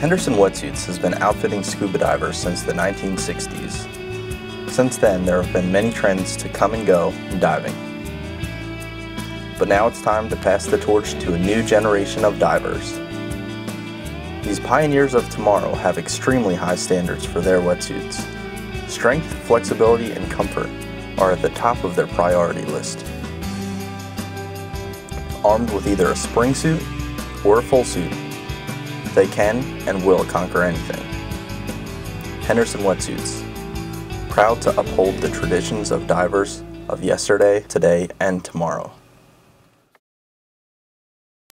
Henderson Wetsuits has been outfitting scuba divers since the 1960s. Since then, there have been many trends to come and go in diving. But now it's time to pass the torch to a new generation of divers. These pioneers of tomorrow have extremely high standards for their wetsuits. Strength, flexibility, and comfort are at the top of their priority list. Armed with either a spring suit or a full suit, they can and will conquer anything. Henderson Wetsuits, proud to uphold the traditions of divers of yesterday, today, and tomorrow.